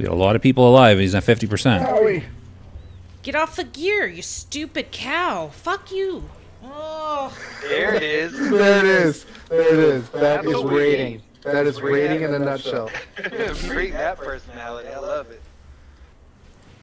We got a lot of people alive. He's at 50%. Howie. Get off the gear, you stupid cow. Fuck you. Oh. There it is. There it is. There it is. That is waiting. raiding. That is raiding in a nutshell. Bring that personality. I love it.